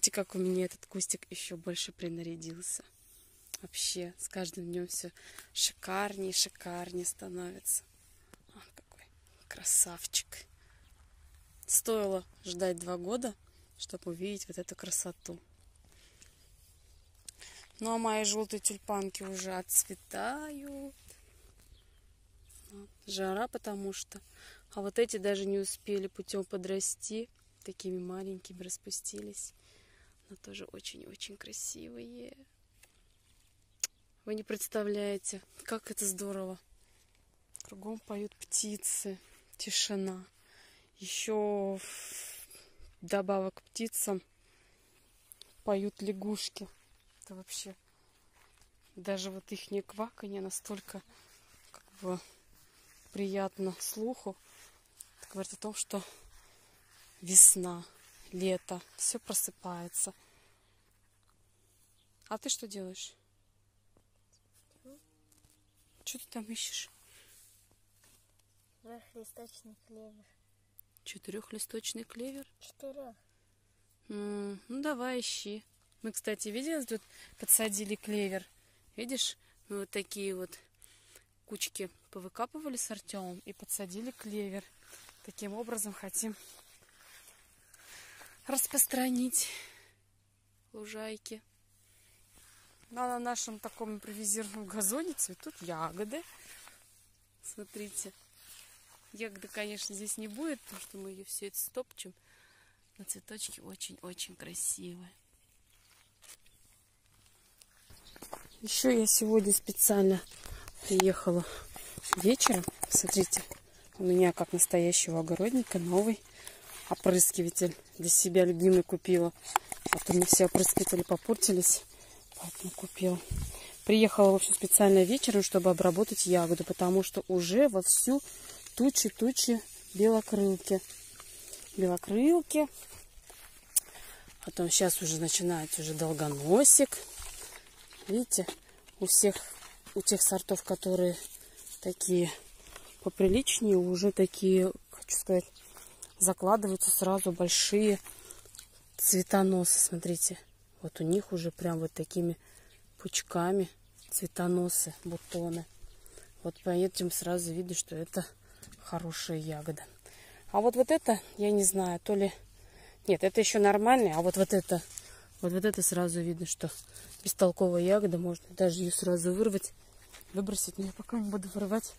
Смотрите, как у меня этот кустик еще больше принарядился. Вообще, с каждым днем все шикарнее, шикарнее становится. Он какой красавчик. Стоило ждать два года, чтобы увидеть вот эту красоту. Ну а мои желтые тюльпанки уже отцветают. Жара, потому что. А вот эти даже не успели путем подрасти. Такими маленькими распустились. Но тоже очень-очень красивые. Вы не представляете, как это здорово. Кругом поют птицы, тишина. Еще добавок птицам поют лягушки. Это вообще даже вот их не кваканье настолько как бы приятно слуху. Это говорит о том, что весна, лето, все просыпается. А ты что делаешь? Что ты там ищешь? Трехлисточный клевер. Четырехлисточный клевер? Четырех. М, Ну, давай, ищи. Мы, кстати, видели, тут подсадили клевер. Видишь, мы вот такие вот кучки повыкапывали с Артемом и подсадили клевер. Таким образом хотим распространить лужайки. А на нашем таком импровизированном газоне цветут ягоды. Смотрите. Ягоды, конечно, здесь не будет, потому что мы ее все это стопчем. Но цветочки очень-очень красивые. Еще я сегодня специально приехала вечером. Смотрите, у меня, как настоящего огородника, новый опрыскиватель для себя любимый купила. А то мне все опрыскиватели попортились, поэтому купила. Приехала, в общем, специально вечером, чтобы обработать ягоду, потому что уже вовсю тучи-тучи белокрылки. Белокрылки. Потом сейчас уже начинается уже долгоносик. Видите, у всех, у тех сортов, которые такие поприличнее, уже такие, хочу сказать, закладываются сразу большие цветоносы. Смотрите, вот у них уже прям вот такими пучками цветоносы, бутоны. Вот по этим сразу видно, что это хорошая ягода. А вот вот это, я не знаю, то ли... Нет, это еще нормальный, а вот вот это, вот вот это сразу видно, что бестолковая ягода. Можно даже ее сразу вырвать, выбросить. Но я пока не буду вырывать,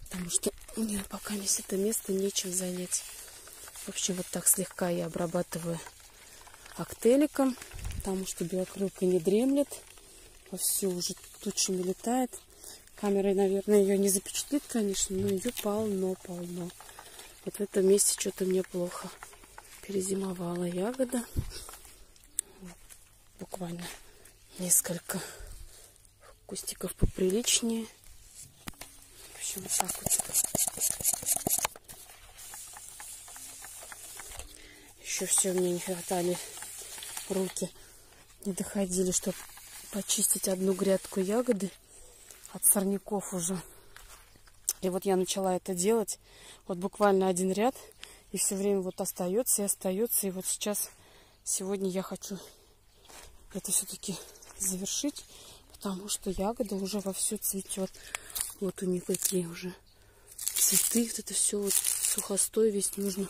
потому что мне пока есть это место нечем занять. В общем, вот так слегка я обрабатываю актеликом, потому что белокрылка не дремлет. Вовсю уже тучами летает. Камерой, наверное, ее не запечатлит, конечно, но ее полно-полно. Вот в этом месте что-то мне плохо перезимовала ягода. Буквально несколько кустиков поприличнее. В общем, вот так вот. Еще все мне не хватали руки. Не доходили, чтобы почистить одну грядку ягоды от сорняков уже. И вот я начала это делать. Вот буквально один ряд. И все время вот остается и остается. И вот сейчас, сегодня я хочу это все-таки завершить. Потому что ягода уже вовсю цветет. Вот у них какие уже цветы. Вот это все вот сухостой весь нужно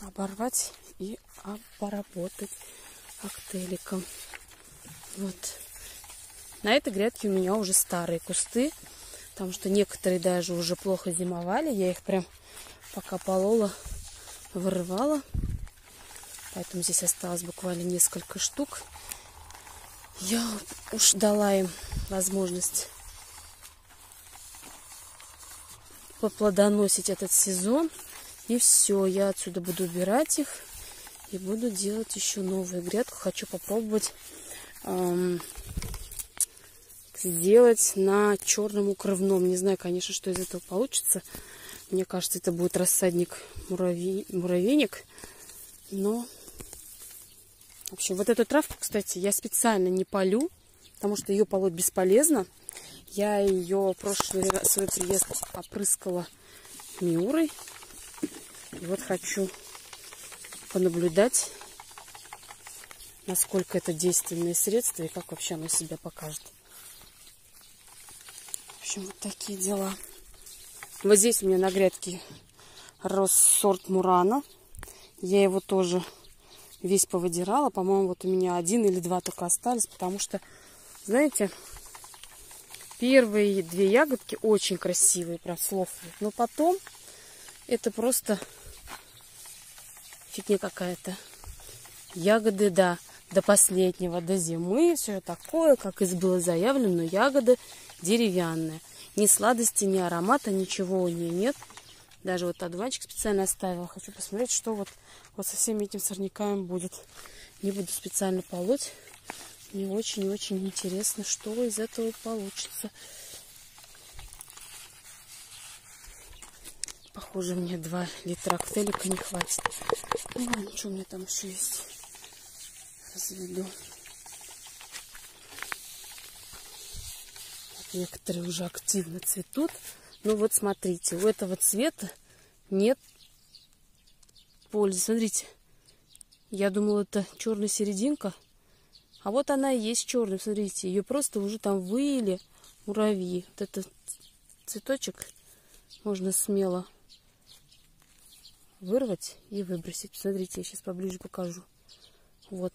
оборвать и обработать актеликом. Вот. На этой грядке у меня уже старые кусты, потому что некоторые даже уже плохо зимовали. Я их прям пока полола, вырывала. Поэтому здесь осталось буквально несколько штук. Я уж дала им возможность поплодоносить этот сезон. И все, я отсюда буду убирать их и буду делать еще новую грядку. Хочу попробовать эм, сделать на черном укрывном. Не знаю, конечно, что из этого получится. Мне кажется, это будет рассадник муравей, муравейник. Но, в общем, вот эту травку, кстати, я специально не полю, потому что ее полоть бесполезно. Я ее прошлый свой приезд опрыскала миурой. И вот хочу понаблюдать, насколько это действенное средство и как вообще оно себя покажет. В общем, вот такие дела. Вот здесь у меня на грядке рос сорт Мурана. Я его тоже весь повыдирала. По-моему, вот у меня один или два только остались, потому что, знаете, первые две ягодки очень красивые, прям слов Но потом это просто фигня какая-то. Ягоды, да, до последнего, до зимы, все такое, как и было заявлено, но ягоды деревянные. Ни сладости, ни аромата, ничего у нее нет. Даже вот одуванчик специально оставила. Хочу посмотреть, что вот, вот со всеми этими сорняками будет. Не буду специально полоть. Мне очень-очень интересно, что из этого получится. Похоже, мне 2 литра коктейлика не хватит. Ну ладно, что у меня там еще есть? Разведу. Некоторые уже активно цветут. Ну вот смотрите, у этого цвета нет пользы. Смотрите, я думала, это черная серединка. А вот она и есть черная, смотрите. Ее просто уже там выели муравьи. Вот этот цветочек можно смело вырвать и выбросить. Смотрите, я сейчас поближе покажу. Вот.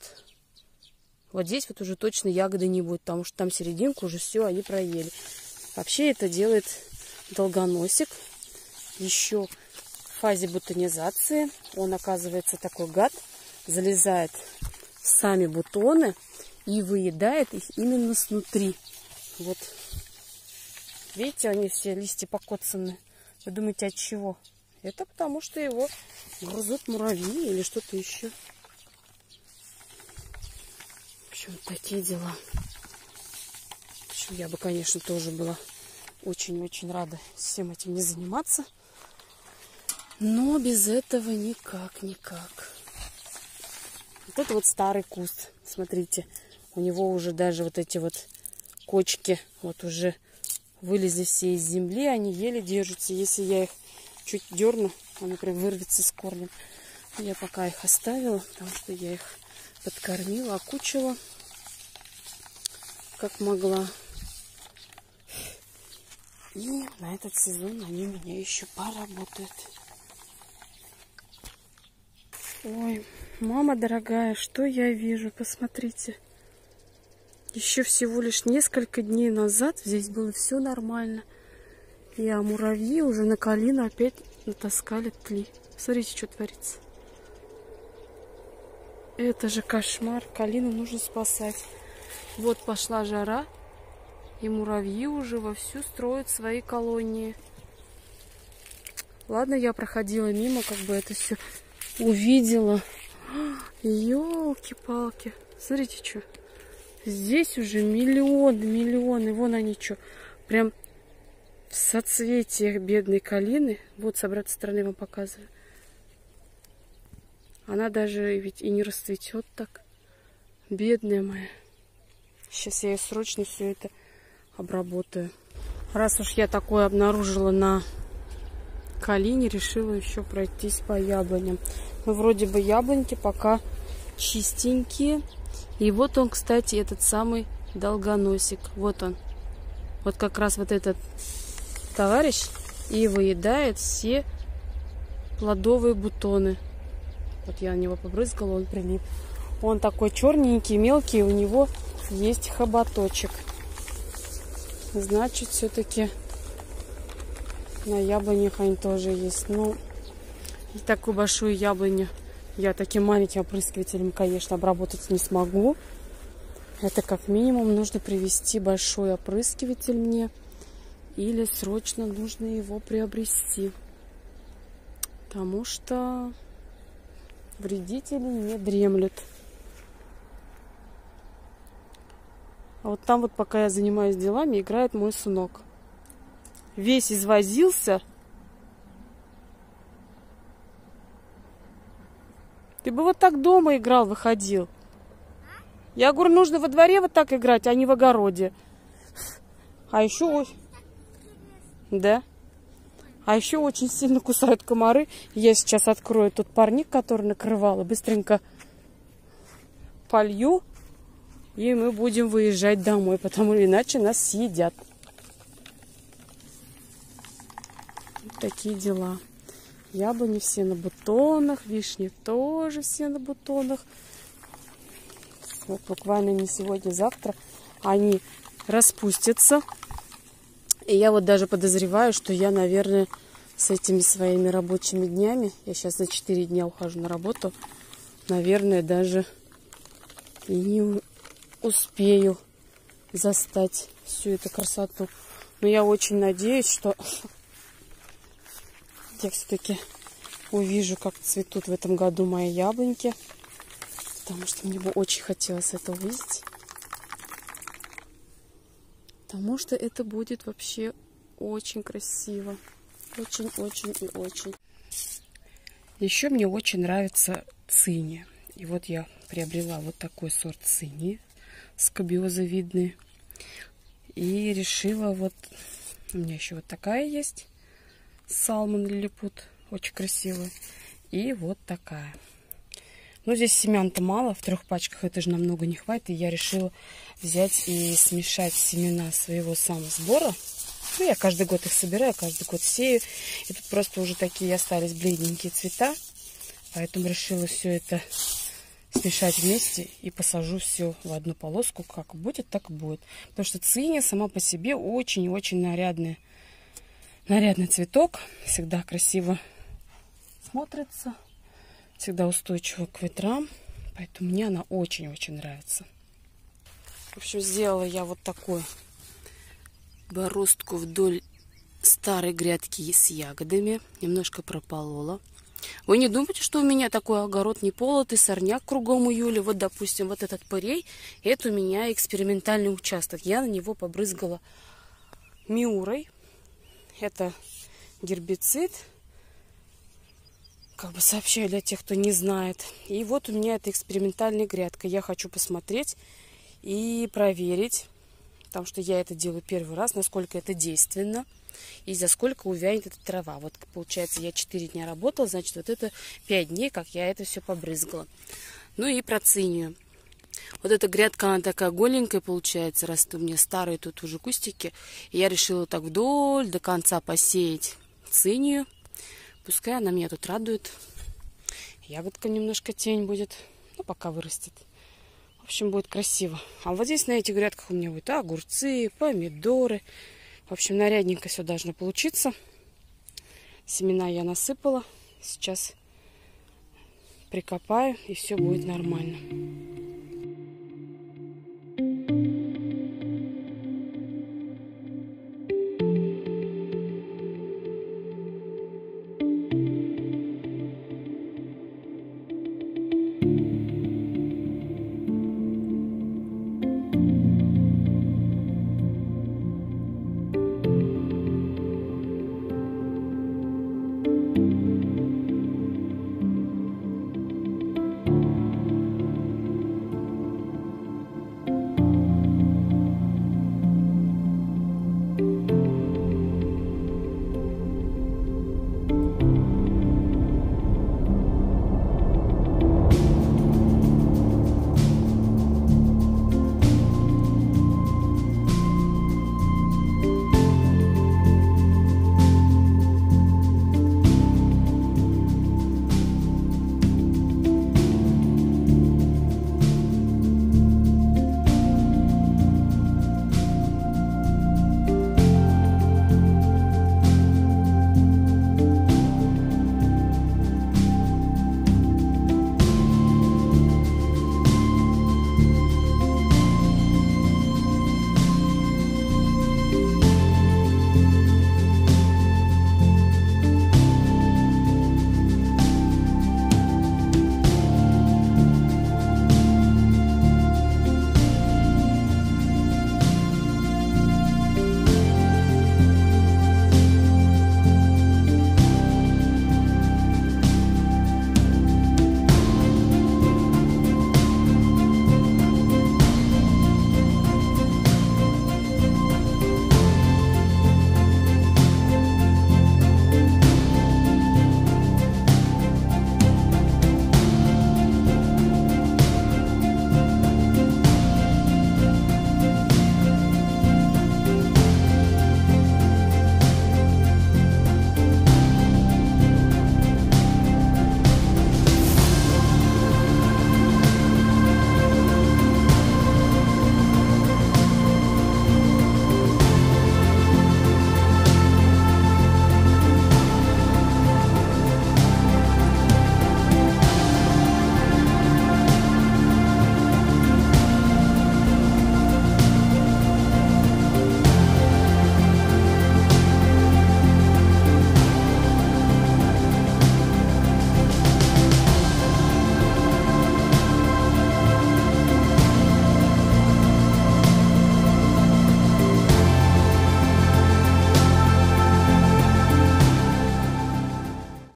Вот здесь вот уже точно ягоды не будет, потому что там серединку уже все они проели. Вообще это делает долгоносик. Еще в фазе бутонизации он, оказывается, такой гад, залезает в сами бутоны и выедает их именно снутри. Вот. Видите, они все листья покоцаны. Вы думаете, от чего? Это потому, что его грызут муравьи или что-то еще. В общем, такие дела. В общем, я бы, конечно, тоже была очень-очень рада всем этим не заниматься. Но без этого никак, никак. Вот это вот старый куст. Смотрите, у него уже даже вот эти вот кочки вот уже вылезли все из земли. Они еле держатся. Если я их чуть дерну, они прям вырвется с корнем. Я пока их оставила, потому что я их подкормила, окучила как могла. И на этот сезон они у меня еще поработают. Ой, мама дорогая, что я вижу? Посмотрите. Еще всего лишь несколько дней назад здесь было все нормально. А муравьи уже на калину опять натаскали тли. Смотрите, что творится. Это же кошмар. Калину нужно спасать. Вот пошла жара. И муравьи уже вовсю строят свои колонии. Ладно, я проходила мимо, как бы это все увидела. Елки-палки. Смотрите, что. Здесь уже миллионы, миллионы. Вон они что. Прям в соцветиях бедной калины. Вот с обратной стороны вам показываю. Она даже ведь и не расцветет так. Бедная моя. Сейчас я срочно все это обработаю. Раз уж я такое обнаружила на калине, решила еще пройтись по яблоням. Ну, вроде бы яблоньки пока чистенькие. И вот он, кстати, этот самый долгоносик. Вот он. Вот как раз вот этот товарищ и выедает все плодовые бутоны. Вот я на него побрызгала, он прилип. Он такой черненький, мелкий, у него есть хоботочек. Значит, все-таки на яблонях они тоже есть. Ну, и такую большую яблоню я таким маленьким опрыскивателем, конечно, обработать не смогу. Это как минимум нужно привезти большой опрыскиватель мне. Или срочно нужно его приобрести. Потому что вредители не дремлют. А вот там вот, пока я занимаюсь делами, играет мой сынок. Весь извозился. Ты бы вот так дома играл, выходил. Я говорю, нужно во дворе вот так играть, а не в огороде. А еще... Да. А еще очень сильно кусают комары. Я сейчас открою тот парник, который накрывала. Быстренько полью, и мы будем выезжать домой, потому иначе нас съедят. Вот такие дела. Яблони все на бутонах, вишни тоже все на бутонах. Вот буквально не сегодня, завтра они распустятся. И я вот даже подозреваю, что я, наверное, с этими своими рабочими днями, я сейчас за 4 дня ухожу на работу, наверное, даже и не успею застать всю эту красоту. Но я очень надеюсь, что я все-таки увижу, как цветут в этом году мои яблоньки. Потому что мне бы очень хотелось это увидеть. Потому что это будет вообще очень красиво. Очень-очень и очень. Еще мне очень нравится цини. И вот я приобрела вот такой сорт цини скобиозовидный. И решила вот... У меня еще вот такая есть. Салмон лилипут. Очень красивая. И вот такая. Но здесь семян-то мало. В трех пачках это же намного не хватит. И я решила взять и смешать семена своего самосбора. Ну, я каждый год их собираю, каждый год сею. И тут просто уже такие остались бледненькие цвета. Поэтому решила все это смешать вместе и посажу все в одну полоску. Как будет, так будет. Потому что циния сама по себе очень-очень нарядная. Нарядный цветок. Всегда красиво смотрится. Всегда устойчива к ветрам. Поэтому мне она очень-очень нравится. В общем, сделала я вот такую бороздку вдоль старой грядки с ягодами. Немножко прополола. Вы не думайте, что у меня такой огород не полотый, сорняк кругом у Юли. Вот, допустим, вот этот пырей, это у меня экспериментальный участок. Я на него побрызгала миурой. Это гербицид. Как бы сообщаю для тех, кто не знает. И вот у меня это экспериментальная грядка. Я хочу посмотреть и проверить, потому что я это делаю первый раз, насколько это действенно и за сколько увянет эта трава. Вот получается, я 4 дня работала, значит, вот это 5 дней, как я это все побрызгала. Ну и про цинию. Вот эта грядка, она такая голенькая получается, раз у меня старые тут уже кустики. И я решила так вдоль до конца посеять цинию. Пускай она меня тут радует. Ягодка немножко тень будет, ну пока вырастет. В общем, будет красиво. А вот здесь на этих грядках у меня будут огурцы, помидоры. В общем, нарядненько все должно получиться. Семена я насыпала. Сейчас прикопаю, и все будет нормально.